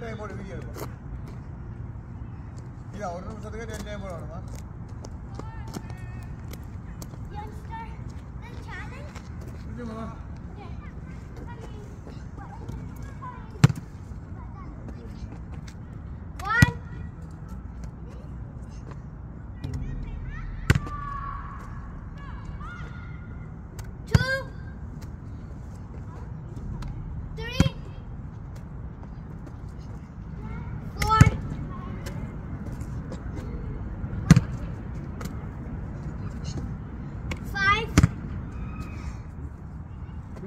రెండో మూడు వీడియో ఇది ఒక నిమిషంగా రెండో మూడు అవడమా ఇది బాబా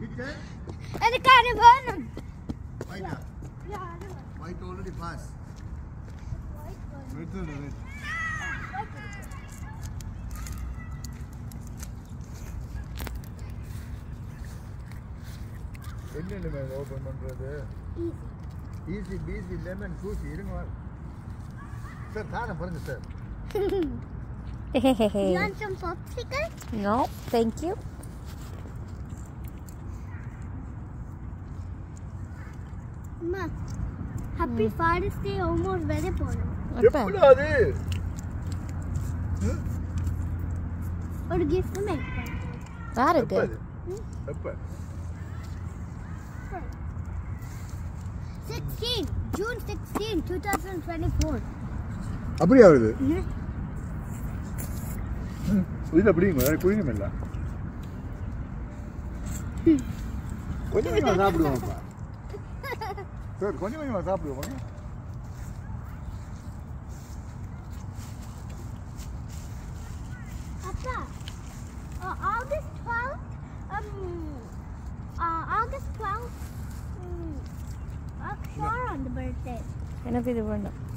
You can? And the caravan. White. Yeah. yeah. White already passed. White. Red, red. என்னென்ன ma'am open Easy, easy peasy lemon juice இருங்க சார் காரம் பாருங்க sir You want some popsicle? No, thank you. Ma, happy Father's Day almost very போறோம் எப்ப? அது ஒரு gift make பண்ணேன் யாருக்கு எப்ப 16 June 16 2024 அப்படியா வருது இதுல பிடிங்க புரியுங்க இல்ல கொஞ்சம் கொஞ்சமா சாப்பிடுவோம்ப்பா சார் கொஞ்சம் கொஞ்சமா சாப்பிடுவோம் Papa, uh, August 12th, um, uh, August 12th, um, Akshar on the birthday. எனக்கு இது வேண்டாம்